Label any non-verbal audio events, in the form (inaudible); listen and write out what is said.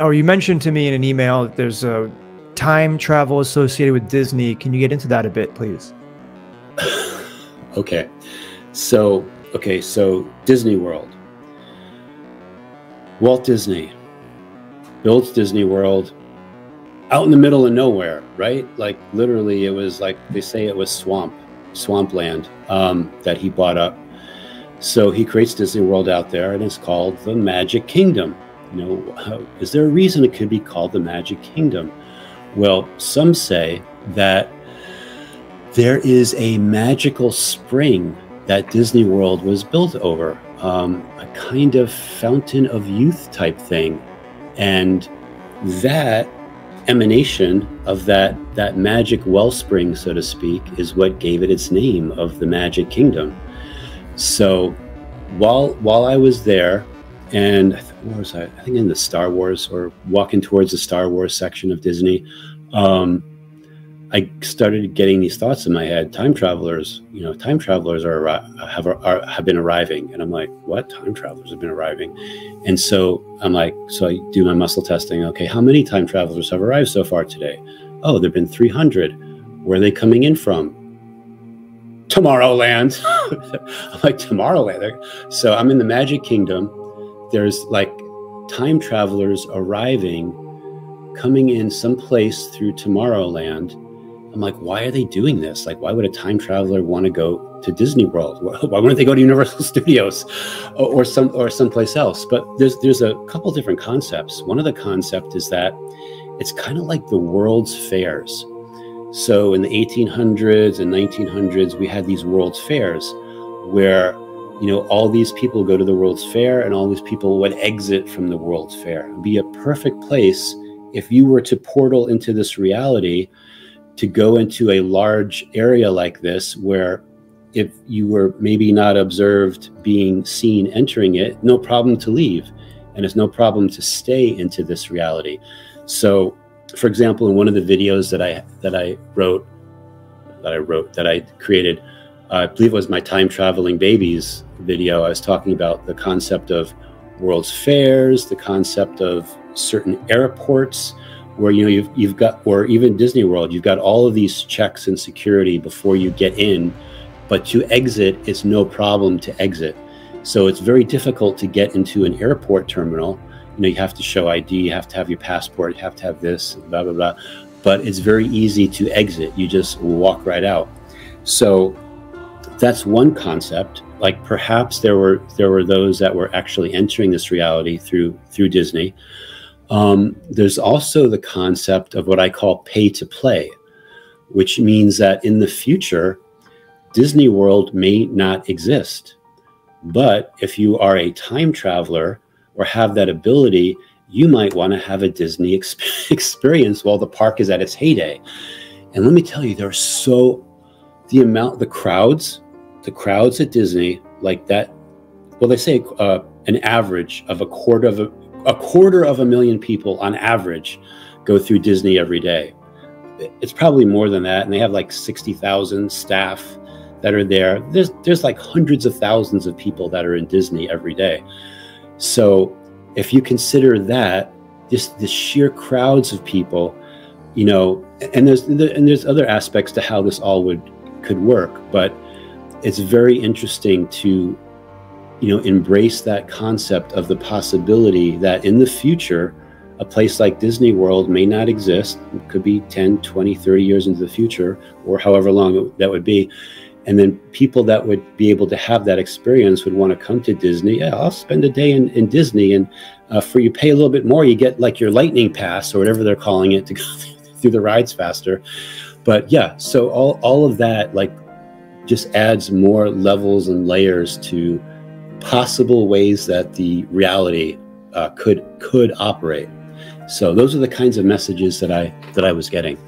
Oh, you mentioned to me in an email that there's a time travel associated with Disney. Can you get into that a bit, please? (laughs) okay. So, okay, so Disney World. Walt Disney builds Disney World out in the middle of nowhere, right? Like literally, it was like they say it was swamp, swampland um, that he bought up. So he creates Disney World out there, and it's called the Magic Kingdom. You know, is there a reason it could be called the Magic Kingdom? Well, some say that there is a magical spring that Disney World was built over, um, a kind of fountain of youth type thing. And that emanation of that, that magic wellspring, so to speak, is what gave it its name of the Magic Kingdom. So while, while I was there, and where was I? I think in the Star Wars or walking towards the Star Wars section of Disney. Um, I started getting these thoughts in my head. Time travelers, you know, time travelers are have are, have been arriving, and I'm like, what? Time travelers have been arriving, and so I'm like, so I do my muscle testing. Okay, how many time travelers have arrived so far today? Oh, there've been 300. Where are they coming in from? Tomorrowland. (laughs) I'm like Tomorrowland. So I'm in the Magic Kingdom. There's like time travelers arriving, coming in someplace through Tomorrowland I'm like, why are they doing this? Like, why would a time traveler want to go to Disney World? (laughs) Why wouldn't they go to Universal (laughs) Studios or, or some or someplace else? But there's there's a couple different concepts. One of the concept is that it's kind of like the world's fairs. So in the 1800s and 1900s, we had these world's fairs where you know all these people go to the world's fair and all these people would exit from the world's fair. It'd be a perfect place if you were to portal into this reality to go into a large area like this where if you were maybe not observed being seen entering it, no problem to leave. And it's no problem to stay into this reality. So, for example, in one of the videos that I that I wrote, that I wrote, that I created, I believe it was my time traveling babies video. I was talking about the concept of world's fairs, the concept of certain airports, where you know you've you've got or even Disney World, you've got all of these checks and security before you get in, but to exit it's no problem to exit. So it's very difficult to get into an airport terminal. You know, you have to show ID, you have to have your passport, you have to have this, blah blah blah. But it's very easy to exit. You just walk right out. So that's one concept. Like perhaps there were there were those that were actually entering this reality through through Disney. Um, there's also the concept of what I call pay to play, which means that in the future, Disney World may not exist. But if you are a time traveler or have that ability, you might want to have a Disney exp (laughs) experience while the park is at its heyday. And let me tell you, there's so the amount, the crowds, the crowds at Disney, like that. Well, they say uh, an average of a quarter of a a quarter of a million people on average go through Disney every day. It's probably more than that, and they have like sixty thousand staff that are there. There's there's like hundreds of thousands of people that are in Disney every day. So if you consider that, just the sheer crowds of people, you know, and there's and there's other aspects to how this all would could work, but it's very interesting to you know, embrace that concept of the possibility that in the future, a place like Disney World may not exist. It could be 10, 20, 30 years into the future, or however long that would be. And then people that would be able to have that experience would want to come to Disney. Yeah, I'll spend a day in, in Disney. And uh, for you pay a little bit more, you get like your lightning pass or whatever they're calling it to (laughs) go through the rides faster. But yeah, so all, all of that like just adds more levels and layers to possible ways that the reality uh, could could operate. So those are the kinds of messages that I that I was getting.